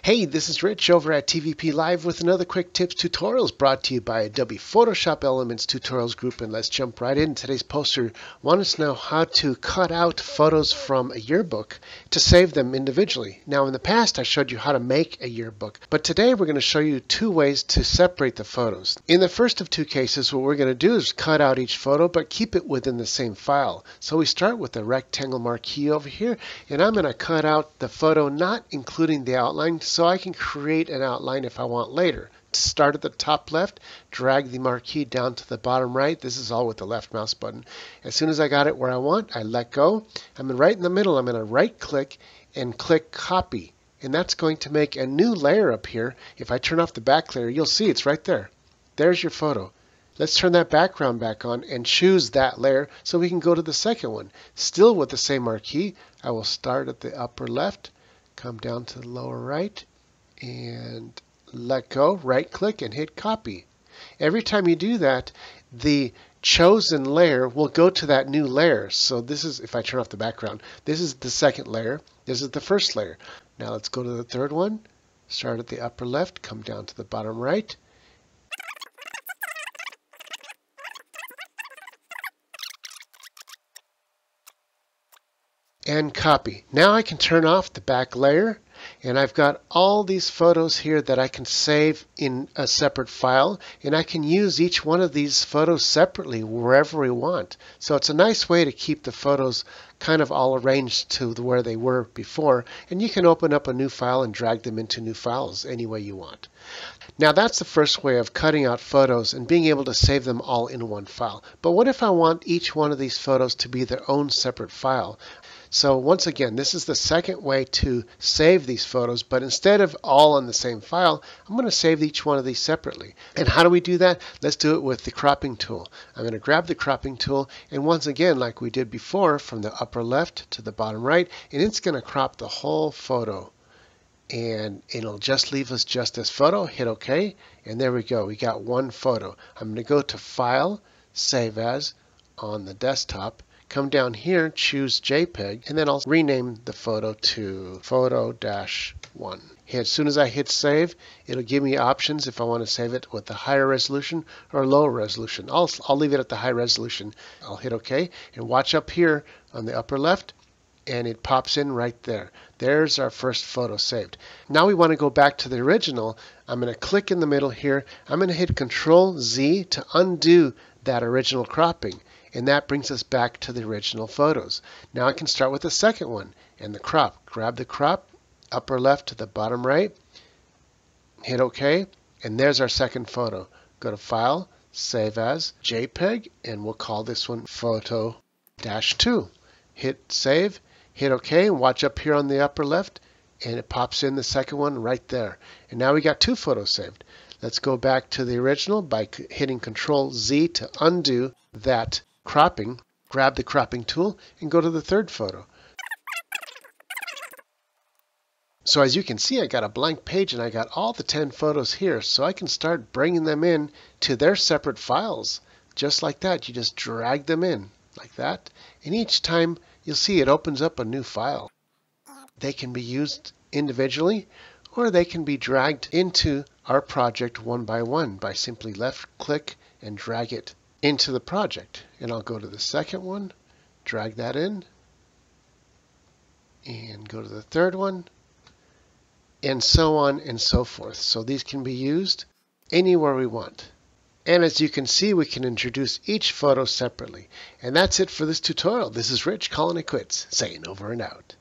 Hey, this is Rich over at TVP Live with another quick tips tutorials brought to you by Adobe Photoshop Elements Tutorials Group. And let's jump right in. Today's poster wants to know how to cut out photos from a yearbook to save them individually. Now, in the past, I showed you how to make a yearbook, but today we're going to show you two ways to separate the photos. In the first of two cases, what we're going to do is cut out each photo, but keep it within the same file. So we start with the rectangle marquee over here, and I'm going to cut out the photo not including the outline so I can create an outline if I want later. To start at the top left, drag the marquee down to the bottom right. This is all with the left mouse button. As soon as I got it where I want, I let go. I'm right in the middle. I'm going to right click and click copy. And that's going to make a new layer up here. If I turn off the back layer, you'll see it's right there. There's your photo. Let's turn that background back on and choose that layer so we can go to the second one. Still with the same marquee, I will start at the upper left, come down to the lower right, and let go, right click and hit copy. Every time you do that, the chosen layer will go to that new layer. So this is, if I turn off the background, this is the second layer. This is the first layer. Now let's go to the third one. Start at the upper left, come down to the bottom right. And copy. Now I can turn off the back layer and I've got all these photos here that I can save in a separate file and I can use each one of these photos separately wherever we want. So it's a nice way to keep the photos kind of all arranged to where they were before and you can open up a new file and drag them into new files any way you want. Now that's the first way of cutting out photos and being able to save them all in one file. But what if I want each one of these photos to be their own separate file? So once again, this is the second way to save these photos, but instead of all on the same file, I'm going to save each one of these separately. And how do we do that? Let's do it with the cropping tool. I'm going to grab the cropping tool, and once again, like we did before, from the upper left to the bottom right, and it's going to crop the whole photo. And it'll just leave us just this photo, hit OK, and there we go. We got one photo. I'm going to go to File, Save As on the desktop, come down here, choose JPEG, and then I'll rename the photo to photo-1. As soon as I hit save, it'll give me options if I want to save it with the higher resolution or lower resolution. I'll, I'll leave it at the high resolution. I'll hit OK, and watch up here on the upper left, and it pops in right there. There's our first photo saved. Now we want to go back to the original. I'm going to click in the middle here. I'm going to hit Control Z to undo that original cropping. And that brings us back to the original photos. Now I can start with the second one and the crop. Grab the crop, upper left to the bottom right, hit OK, and there's our second photo. Go to File, Save As, JPEG, and we'll call this one Photo-2. Hit Save, hit OK, and watch up here on the upper left, and it pops in the second one right there. And now we got two photos saved. Let's go back to the original by hitting Control Z to undo that cropping, grab the cropping tool and go to the third photo. So as you can see, I got a blank page and I got all the 10 photos here. So I can start bringing them in to their separate files. Just like that, you just drag them in like that. And each time you'll see it opens up a new file. They can be used individually or they can be dragged into our project one by one by simply left click and drag it into the project. And I'll go to the second one, drag that in, and go to the third one, and so on and so forth. So these can be used anywhere we want. And as you can see, we can introduce each photo separately. And that's it for this tutorial. This is Rich calling it quits, saying over and out.